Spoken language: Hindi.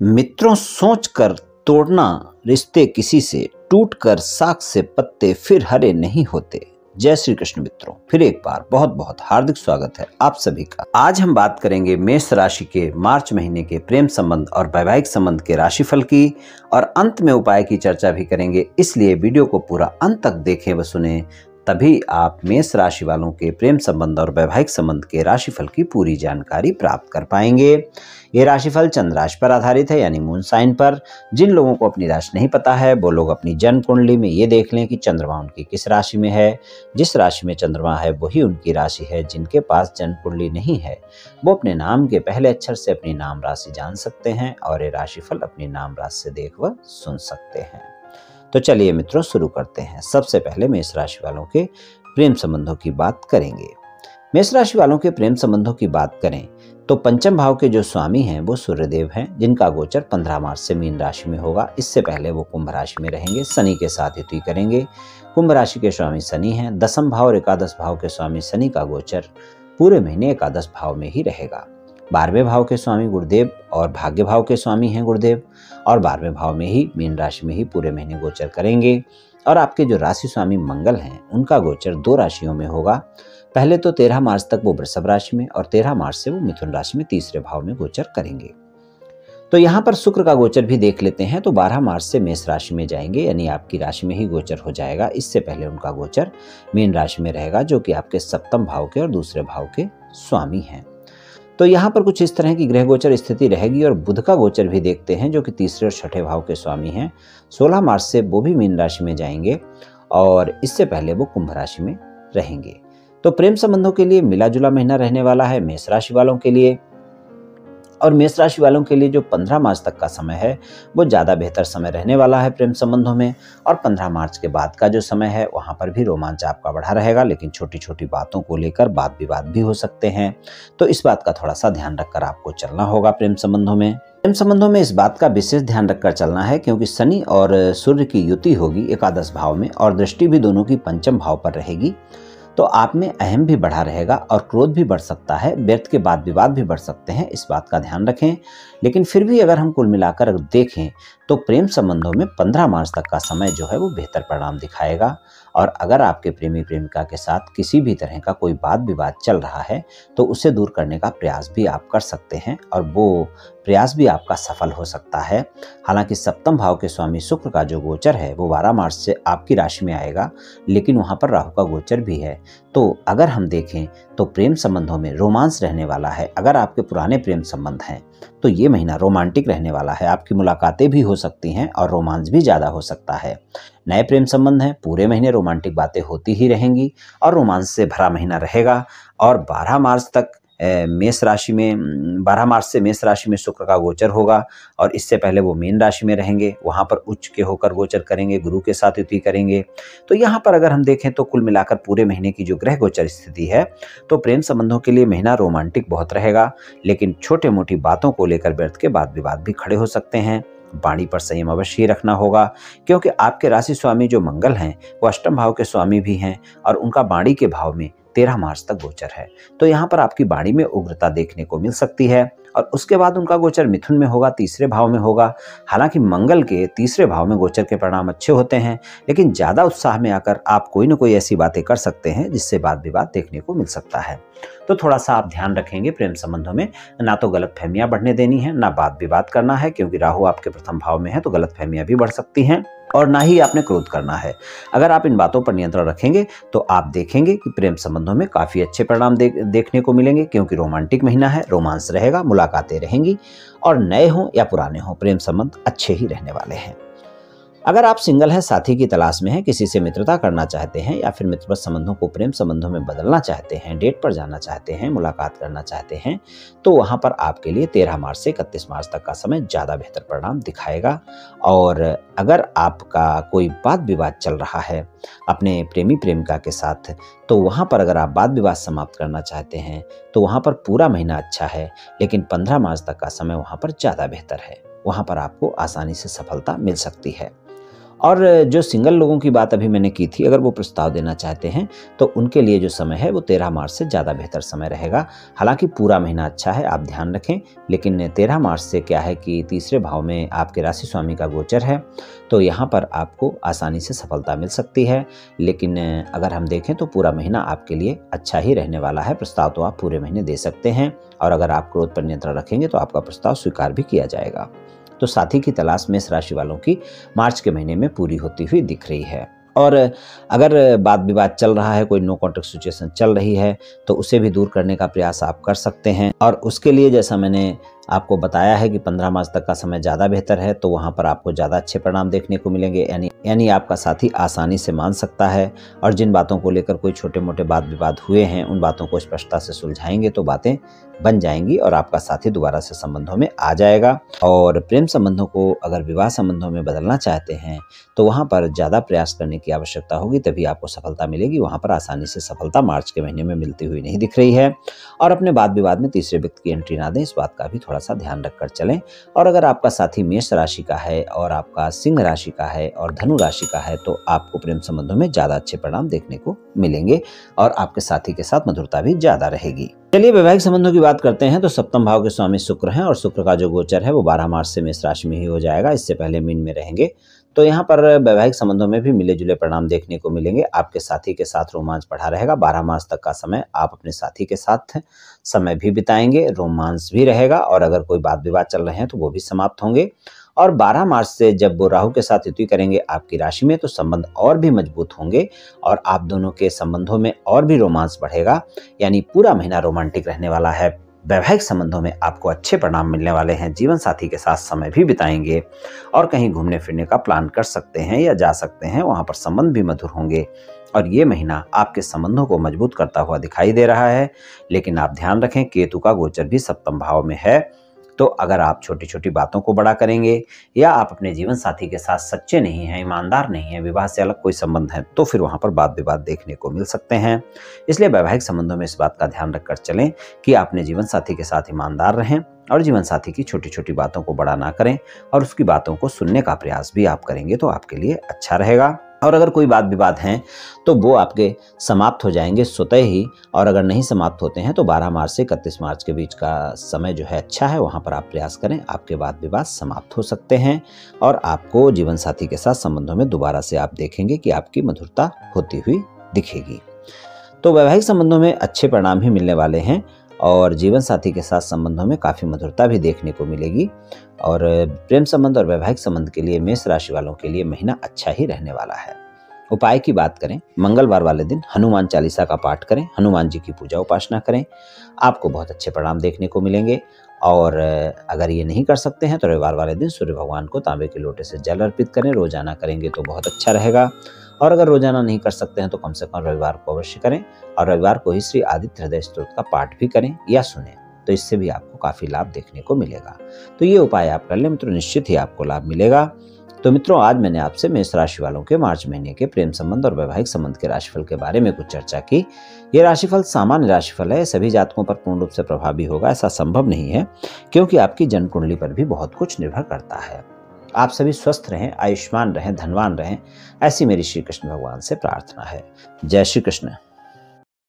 मित्रों, सोचकर तोड़ना रिश्ते किसी से टूट कर साख से पत्ते फिर हरे नहीं होते। जय श्री कृष्ण मित्रों, फिर एक बार बहुत बहुत हार्दिक स्वागत है आप सभी का। आज हम बात करेंगे मेष राशि के मार्च महीने के प्रेम संबंध और वैवाहिक संबंध के राशिफल की और अंत में उपाय की चर्चा भी करेंगे। इसलिए वीडियो को पूरा अंत तक देखें व सुने। तभी आप मेष राशि वालों के प्रेम संबंध और वैवाहिक संबंध के राशिफल की पूरी जानकारी प्राप्त कर पाएँगे। ये राशिफल चंद्र राशि पर आधारित है, यानी मून साइन पर। जिन लोगों को अपनी राशि नहीं पता है, वो लोग अपनी जन्म कुंडली में ये देख लें कि चंद्रमा उनकी किस राशि में है। जिस राशि में चंद्रमा है, वही उनकी राशि है, जिनके पास जन्म कुंडली नहीं है। वो अपने नाम के पहले अक्षर से अपनी नाम राशि जान सकते हैं और ये राशिफल अपनी नाम राशि से देख व सुन सकते हैं। तो चलिए मित्रों, शुरू करते हैं। सबसे पहले मेष राशि वालों के प्रेम संबंधों की बात करेंगे। मेष राशि वालों के प्रेम संबंधों की बात करें तो पंचम भाव के जो स्वामी हैं, वो सूर्यदेव हैं, जिनका गोचर 15 मार्च से मीन राशि में होगा। इससे पहले वो कुंभ राशि में रहेंगे, शनि के साथ युति करेंगे। कुंभ राशि के स्वामी शनि हैं, दसम भाव और एकादश भाव के स्वामी शनि का गोचर पूरे महीने एकादश भाव में ही रहेगा। बारहवें भाव के स्वामी गुरुदेव और भाग्य भाव के स्वामी हैं गुरुदेव, और बारहवें भाव में ही, मीन राशि में ही पूरे महीने गोचर करेंगे। और आपके जो राशि स्वामी मंगल हैं, उनका गोचर दो राशियों में होगा। पहले तो तेरह मार्च तक वो वृषभ राशि में और तेरह मार्च से वो मिथुन राशि में तीसरे भाव में गोचर करेंगे। तो यहाँ पर शुक्र का गोचर भी देख लेते हैं तो 12 मार्च से मेष राशि में जाएँगे, यानी आपकी राशि में ही गोचर हो जाएगा। इससे पहले उनका गोचर मीन राशि में रहेगा, जो कि आपके सप्तम भाव के और दूसरे भाव के स्वामी हैं। तो यहाँ पर कुछ इस तरह की ग्रह गोचर स्थिति रहेगी और बुध का गोचर भी देखते हैं, जो कि तीसरे और छठे भाव के स्वामी हैं। 16 मार्च से वो भी मीन राशि में जाएँगे और इससे पहले वो कुंभ राशि में रहेंगे। तो प्रेम संबंधों के लिए मिला जुला महीना रहने वाला है, मेष राशि वालों के लिए और मेष राशि वालों के लिए जो 15 मार्च तक का समय है, वो ज़्यादा बेहतर समय रहने वाला है प्रेम संबंधों में। और 15 मार्च के बाद का जो समय है, वहाँ पर भी रोमांच आपका बढ़ा रहेगा, लेकिन छोटी छोटी बातों को लेकर वाद विवाद भी हो सकते हैं। तो इस बात का थोड़ा सा ध्यान रखकर आपको चलना होगा प्रेम संबंधों में। प्रेम संबंधों में इस बात का विशेष ध्यान रखकर चलना है, क्योंकि शनि और सूर्य की युति होगी एकादश भाव में, और दृष्टि भी दोनों की पंचम भाव पर रहेगी। तो आप में अहम भी बढ़ा रहेगा और क्रोध भी बढ़ सकता है, व्यर्थ के बाद विवाद भी बढ़ सकते हैं, इस बात का ध्यान रखें। लेकिन फिर भी अगर हम कुल मिलाकर देखें तो प्रेम संबंधों में 15 मार्च तक का समय जो है वो बेहतर परिणाम दिखाएगा। और अगर आपके प्रेमी प्रेमिका के साथ किसी भी तरह का कोई बात विवाद चल रहा है तो उसे दूर करने का प्रयास भी आप कर सकते हैं और वो प्रयास भी आपका सफल हो सकता है। हालाँकि सप्तम भाव के स्वामी शुक्र का जो गोचर है, वो बारह मार्च से आपकी राशि में आएगा, लेकिन वहाँ पर राहु का गोचर भी है। तो अगर हम देखें तो प्रेम संबंधों में रोमांस रहने वाला है, अगर आपके पुराने प्रेम संबंध हैं तो ये महीना रोमांटिक रहने वाला है। आपकी मुलाकातें भी हो सकती हैं और रोमांस भी ज़्यादा हो सकता है। नए प्रेम संबंध हैं, पूरे महीने रोमांटिक बातें होती ही रहेंगी और रोमांस से भरा महीना रहेगा और 12 मार्च तक मेष राशि में 12 मार्च से मेष राशि में शुक्र का गोचर होगा और इससे पहले वो मीन राशि में रहेंगे। वहाँ पर उच्च के होकर गोचर करेंगे, गुरु के साथ युति करेंगे। तो यहाँ पर अगर हम देखें तो कुल मिलाकर पूरे महीने की जो ग्रह गोचर स्थिति है तो प्रेम संबंधों के लिए महीना रोमांटिक बहुत रहेगा। लेकिन छोटे मोटी बातों को लेकर व्यर्थ के बाद विवाद भी खड़े हो सकते हैं। वाणी पर संयम अवश्य रखना होगा, क्योंकि आपके राशि स्वामी जो मंगल हैं, वो अष्टम भाव के स्वामी भी हैं और उनका बाणी के भाव में तेरह मार्च तक गोचर है। तो यहाँ पर आपकी बाड़ी में उग्रता देखने को मिल सकती है और उसके बाद उनका गोचर मिथुन में होगा, तीसरे भाव में होगा। हालाँकि मंगल के तीसरे भाव में गोचर के परिणाम अच्छे होते हैं, लेकिन ज़्यादा उत्साह में आकर आप कोई ना कोई ऐसी बातें कर सकते हैं जिससे वाद विवाद देखने को मिल सकता है। तो थोड़ा सा आप ध्यान रखेंगे प्रेम संबंधों में, ना तो गलत फहमियाँ बढ़ने देनी है, ना वाद विवाद करना है, क्योंकि राहु आपके प्रथम भाव में है तो गलत फहमियाँ भी बढ़ सकती हैं। और ना ही आपने क्रोध करना है। अगर आप इन बातों पर नियंत्रण रखेंगे तो आप देखेंगे कि प्रेम संबंधों में काफ़ी अच्छे परिणाम दे, देखने को मिलेंगे क्योंकि रोमांटिक महीना है रोमांस रहेगा मुलाकातें रहेंगी और नए हों या पुराने हों प्रेम संबंध अच्छे ही रहने वाले हैं। अगर आप सिंगल हैं, साथी की तलाश में हैं, किसी से मित्रता करना चाहते हैं या फिर मित्र संबंधों को प्रेम संबंधों में बदलना चाहते हैं, डेट पर जाना चाहते हैं, मुलाकात करना चाहते हैं तो वहाँ पर आपके लिए तेरह मार्च से इकतीस मार्च तक का समय ज़्यादा बेहतर परिणाम दिखाएगा। और अगर आपका कोई वाद विवाद चल रहा है, अपने प्रेमी प्रेमिका के साथ तो वहाँ पर अगर आप वाद विवाद समाप्त करना चाहते हैं तो वहाँ पर पूरा महीना अच्छा है, लेकिन पंद्रह मार्च तक का समय वहाँ पर ज़्यादा बेहतर है। वहाँ पर आपको आसानी से सफलता मिल सकती है। और जो सिंगल लोगों की बात अभी मैंने की थी, अगर वो प्रस्ताव देना चाहते हैं तो उनके लिए जो समय है, वो तेरह मार्च से ज़्यादा बेहतर समय रहेगा। हालाँकि पूरा महीना अच्छा है, आप ध्यान रखें, लेकिन तेरह मार्च से क्या है कि तीसरे भाव में आपके राशि स्वामी का गोचर है तो यहाँ पर आपको आसानी से सफलता मिल सकती है। लेकिन अगर हम देखें तो पूरा महीना आपके लिए अच्छा ही रहने वाला है, प्रस्ताव तो आप पूरे महीने दे सकते हैं, और अगर आप क्रोध पर नियंत्रण रखेंगे तो आपका प्रस्ताव स्वीकार भी किया जाएगा। तो साथी की तलाश मेष राशि वालों की मार्च के महीने में पूरी होती हुई दिख रही है। और अगर बात विवाद चल रहा है, कोई नो कॉन्टेक्ट सिचुएशन चल रही है तो उसे भी दूर करने का प्रयास आप कर सकते हैं। और उसके लिए जैसा मैंने आपको बताया है कि 15 मार्च तक का समय ज़्यादा बेहतर है तो वहाँ पर आपको ज़्यादा अच्छे परिणाम देखने को मिलेंगे, यानी यानी आपका साथी आसानी से मान सकता है। और जिन बातों को लेकर कोई छोटे मोटे वाद विवाद हुए हैं, उन बातों को स्पष्टता से सुलझाएँगे तो बातें बन जाएँगी और आपका साथी दोबारा से संबंधों में आ जाएगा। और प्रेम संबंधों को अगर विवाह संबंधों में बदलना चाहते हैं तो वहाँ पर ज़्यादा प्रयास करने की आवश्यकता होगी, तभी आपको सफलता मिलेगी। वहाँ पर आसानी से सफलता मार्च के महीने में मिलती हुई नहीं दिख रही है। और अपने वाद विवाद में तीसरे व्यक्ति की एंट्री ना दें, इस बात का भी थोड़ा सा ध्यान रखकर चलें। और अगर आपका साथी मेष राशि का है और आपका सिंह राशि का है और धनु राशि का है तो आपको प्रेम संबंधों में ज़्यादा अच्छे परिणाम देखने को मिलेंगे और आपके साथी के साथ मधुरता भी ज़्यादा रहेगी। चलिए वैवाहिक संबंधों की बात करते हैं तो सप्तम भाव के स्वामी शुक्र हैं और शुक्र का जो गोचर है, वो बारह मार्च से मेष राशि में ही हो जाएगा। इससे पहले मीन में रहेंगे। तो यहाँ पर वैवाहिक संबंधों में भी मिले जुले परिणाम देखने को मिलेंगे। आपके साथी के साथ रोमांच बढ़ा रहेगा। बारह मास तक का समय आप अपने साथी के साथ समय भी बिताएँगे, रोमांस भी रहेगा और अगर कोई बात विवाद चल रहे हैं तो वो भी समाप्त होंगे। और 12 मार्च से जब वो राहु के साथ युति करेंगे आपकी राशि में तो संबंध और भी मज़बूत होंगे और आप दोनों के संबंधों में और भी रोमांस बढ़ेगा। यानी पूरा महीना रोमांटिक रहने वाला है। वैवाहिक संबंधों में आपको अच्छे परिणाम मिलने वाले हैं, जीवन साथी के साथ समय भी बिताएँगे और कहीं घूमने फिरने का प्लान कर सकते हैं या जा सकते हैं, वहाँ पर संबंध भी मधुर होंगे। और ये महीना आपके संबंधों को मज़बूत करता हुआ दिखाई दे रहा है, लेकिन आप ध्यान रखें, केतु का गोचर भी सप्तम भाव में है। तो अगर आप छोटी छोटी बातों को बड़ा करेंगे या आप अपने जीवन साथी के साथ सच्चे नहीं हैं, ईमानदार नहीं हैं, विवाह से अलग कोई संबंध है तो फिर वहाँ पर बात विवाद देखने को मिल सकते हैं। इसलिए वैवाहिक संबंधों में इस बात का ध्यान रखकर चलें कि आप अपने जीवन साथी के साथ ईमानदार रहें और जीवन साथी की छोटी छोटी बातों को बड़ा ना करें और उसकी बातों को सुनने का प्रयास भी आप करेंगे तो आपके लिए अच्छा रहेगा। और अगर कोई बात विवाद हैं तो वो आपके समाप्त हो जाएँगे स्वतः ही, और अगर नहीं समाप्त होते हैं तो 12 मार्च से इकतीस मार्च के बीच का समय जो है अच्छा है, वहाँ पर आप प्रयास करें, आपके वाद विवाद समाप्त हो सकते हैं, और आपको जीवन साथी के साथ संबंधों में दोबारा से आप देखेंगे कि आपकी मधुरता होती हुई दिखेगी। तो वैवाहिक संबंधों में अच्छे परिणाम ही मिलने वाले हैं, और जीवन साथी के साथ संबंधों में काफ़ी मधुरता भी देखने को मिलेगी और प्रेम संबंध और वैवाहिक संबंध के लिए मेष राशि वालों के लिए महीना अच्छा ही रहने वाला है। उपाय की बात करें, मंगलवार वाले दिन हनुमान चालीसा का पाठ करें, हनुमान जी की पूजा उपासना करें, आपको बहुत अच्छे परिणाम देखने को मिलेंगे और अगर ये नहीं कर सकते हैं तो रविवार वाले दिन सूर्य भगवान को तांबे के लोटे से जल अर्पित करें, रोज़ाना करेंगे तो बहुत अच्छा रहेगा। और अगर रोज़ाना नहीं कर सकते हैं तो कम से कम रविवार को अवश्य करें और रविवार को ही श्री आदित्य हृदय स्त्रोत का पाठ भी करें, या सुने। तो इससे भी आपको काफ़ी लाभ देखने को मिलेगा। तो ये उपाय आप कर ले, मित्रों, निश्चित ही आपको लाभ मिलेगा। तो मित्रों, आज मैंने आपसे मेष राशि वालों के मार्च महीने के प्रेम संबंध और वैवाहिक संबंध के राशिफल के बारे में कुछ चर्चा की। ये राशिफल सामान्य राशिफल है, सभी जातकों पर पूर्ण रूप से प्रभावी होगा, ऐसा संभव नहीं है, क्योंकि आपकी जन्म कुंडली पर भी बहुत कुछ निर्भर करता है। आप सभी स्वस्थ रहें, आयुष्मान रहें, धनवान रहें, ऐसी मेरी श्री कृष्ण भगवान से प्रार्थना है। जय श्री कृष्ण